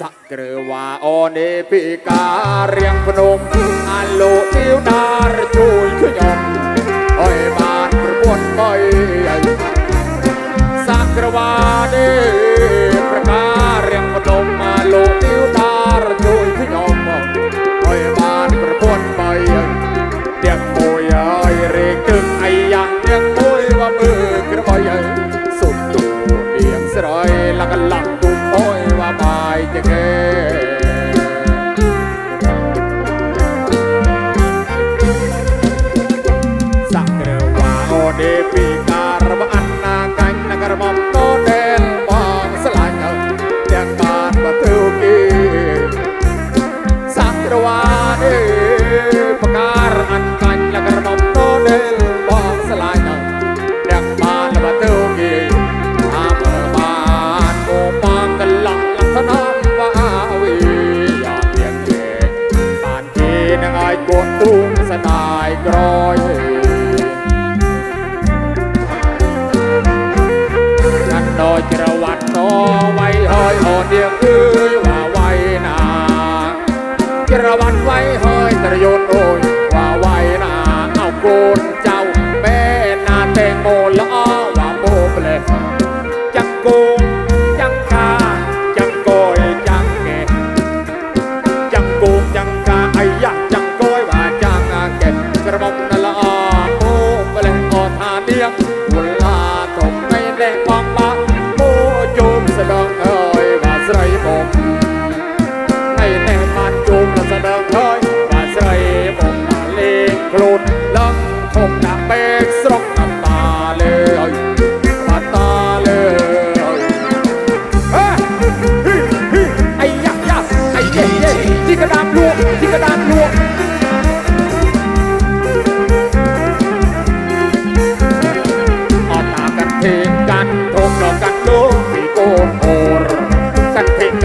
សក្រវ៉ាអូនេពីការរៀងភ្នំអាលោអ៊ីវដារជួយខ្ញុំអើយបានប្រពន្ធបីសក្រវ៉ាទេ យក្រោយចាត់ដោយច្រវាត់តវៃហើយអូនយើង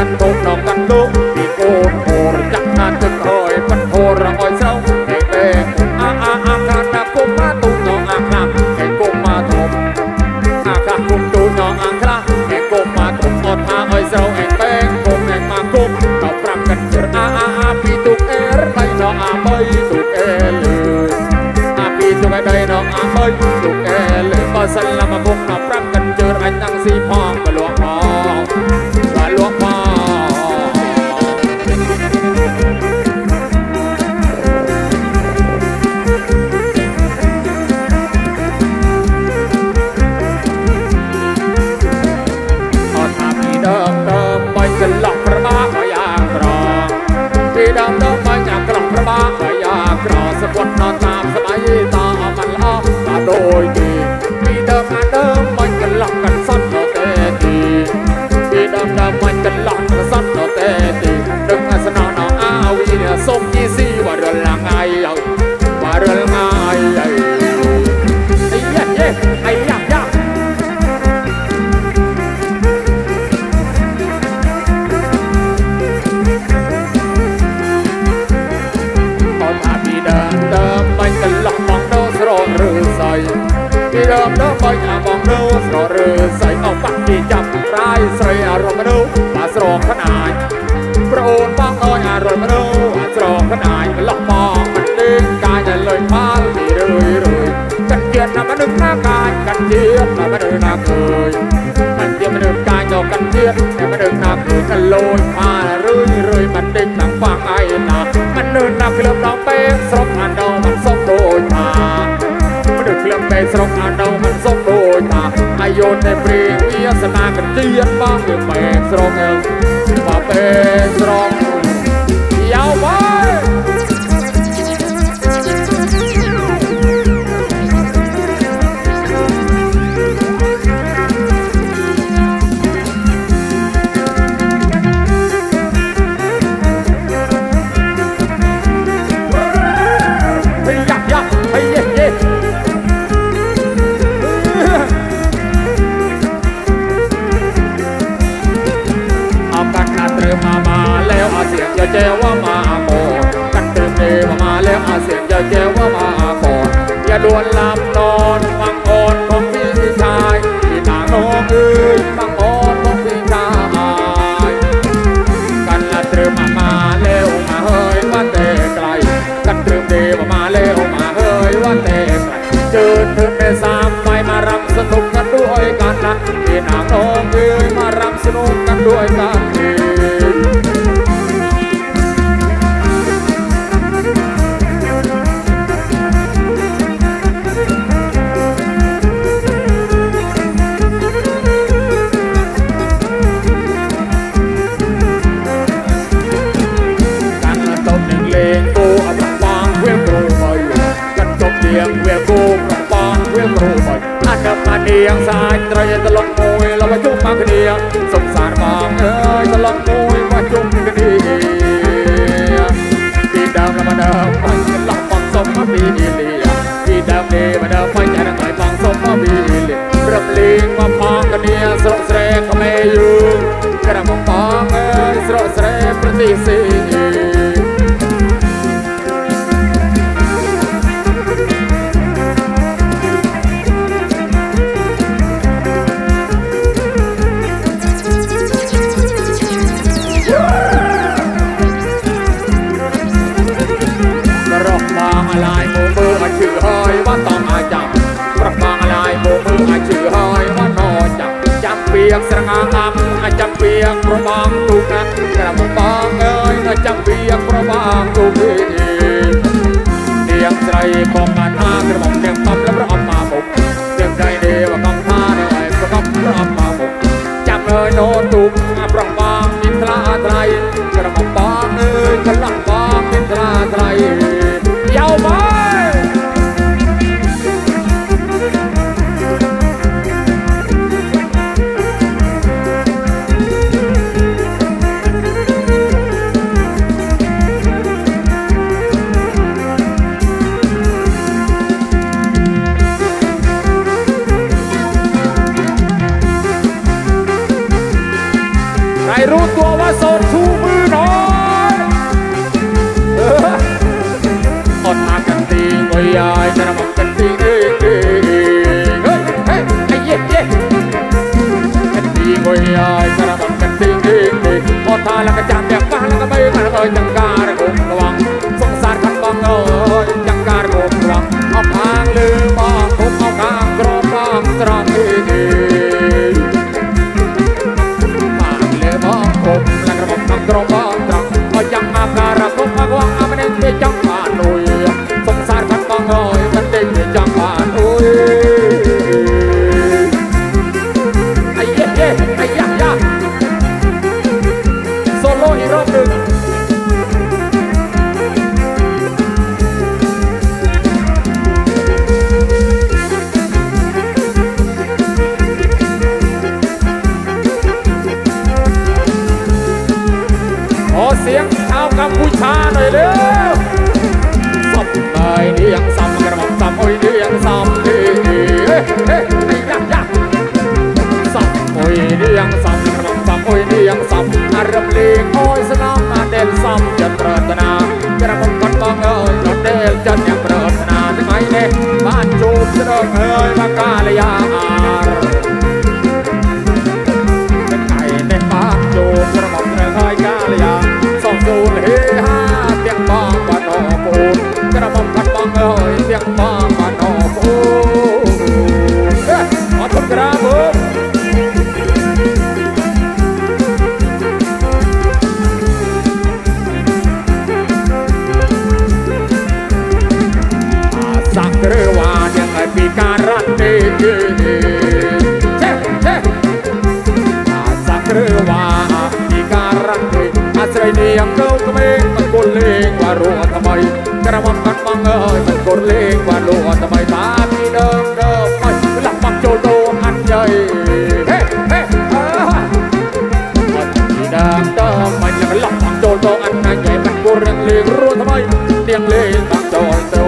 canh bốn đồng រូនខារួយរួយមិនដេញតាមបាក់អីណាមិនលឿនដល់ក្លឹបដល់ពេកស្រុកអាដោមិនសុខដូចថាមិនដល់ក្លឹបពេកស្រុកអាដោមិនសុខដូចថាអាយុតែព្រៀងវាសនាកន្ទានបងវាពេកស្រុកបើពេកស្រុក ងើតាមអាចាំពីប្របងទូណាក្រមបងអើយអាចាំពីប្របងទូនេះនាងស្រីក៏បានអាក្រម ថាលកចាំតែកាលកបីកលកចង្ការគុំលវង องเอ่ยมากาลยา ទៀងកូនក្មេងមិនគួរលេងបារោះថ្មីក្រមកាត់បងអើយមិនគួរលេងបារោះថ្មីតាពីដឹងដល់មិនលាក់បាក់ចូលដូងអញ្ញៃហេហេអើមិនពីដឹងដល់មិនលាក់បាក់ចូលដូងអញ្ញៃមិនគួរលេងរួថ្មីទៀងលេងបាក់ចូលទៅ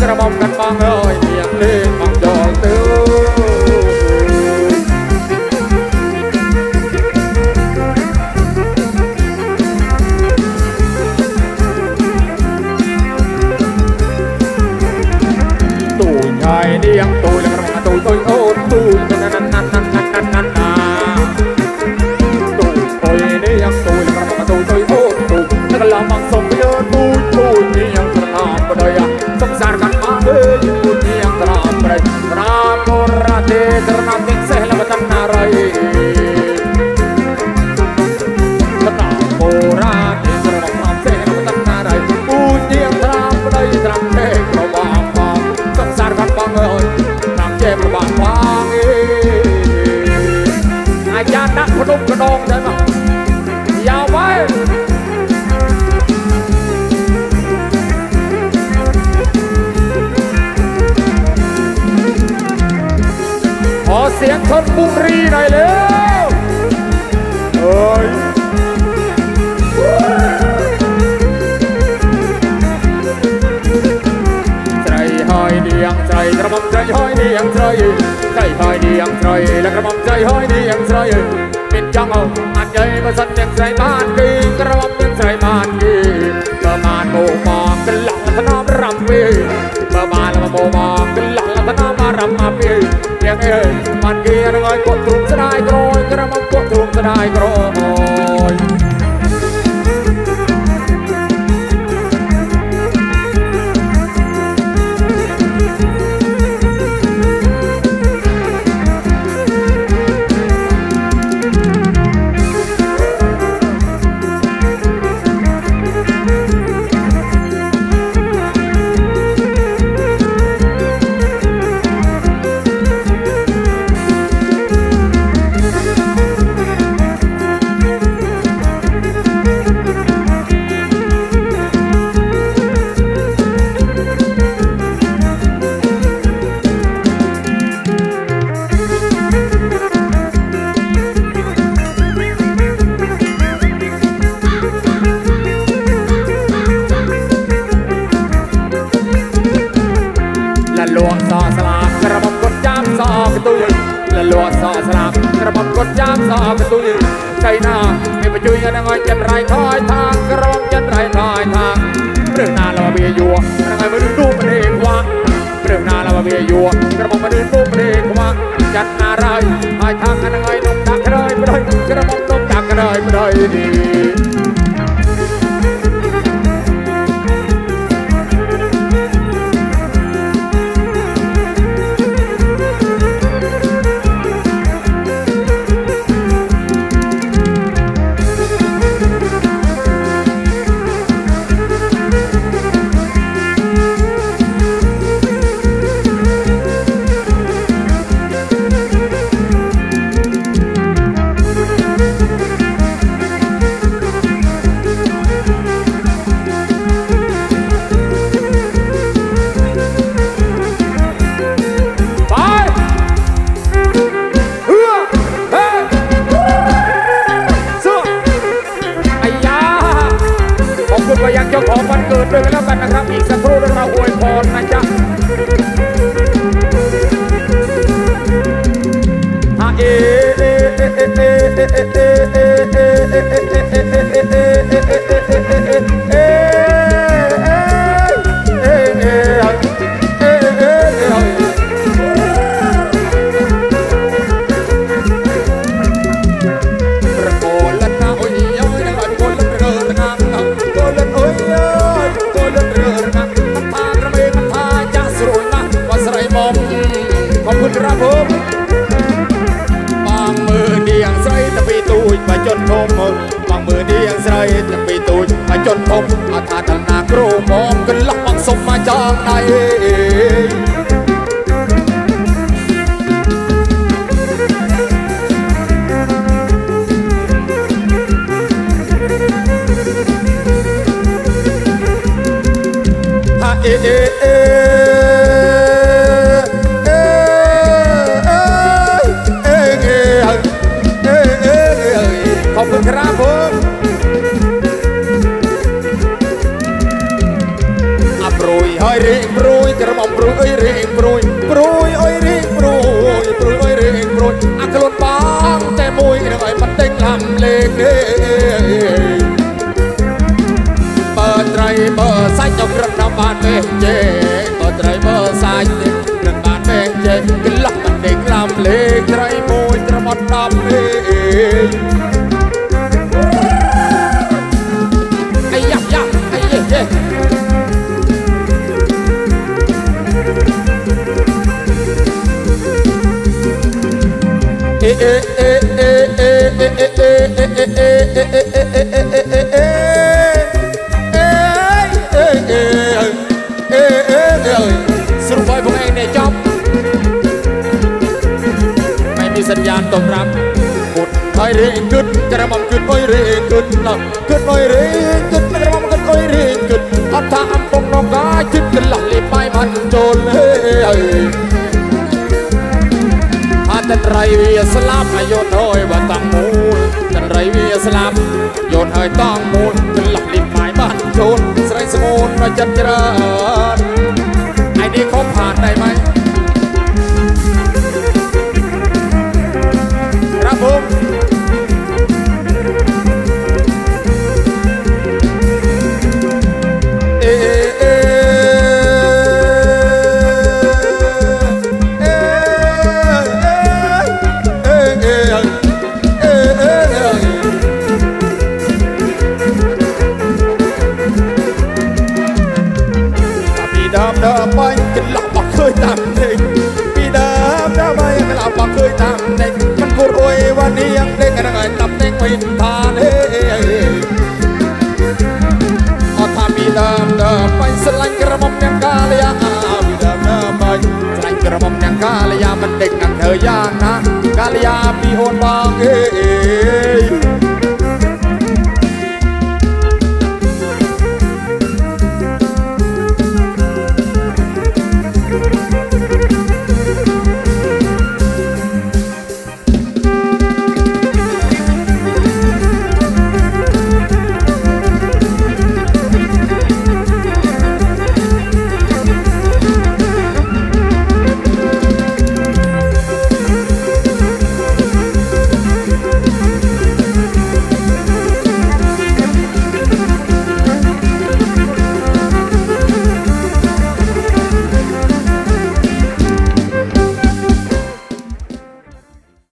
ក្រមកាត់បងអើយ điên tôi là rồng tôi tôi ô. พนมกระดองได้ไหมยาวไว้ขอเสียงชนบุรีหน่อยเร็วเอ้ยใจกระหม่อมใจห้อยดีอย่งใจใจห้อยดีอย่งใจและกระหม่อมใจห้อยดีอย่งใจ ចង់អោអញ្ញៃបើសិនទាំងស្រីបានគឺក្របទាំងស្រីបានគឺបើបានមកមកក្លក់លថ្នមរំពេបើបានមកមកក្លក់លថ្នមរំអាពេទាំងអើយបានគេរងឲ្យគាត់ទ្រុំស្ដាយក្រោយក្រមកគាត់ទ្រុំស្ដាយក្រោយ ក្កាលយាមិនដេក នឹងធ្វើយ៉ាងណាកាលយាពីអូន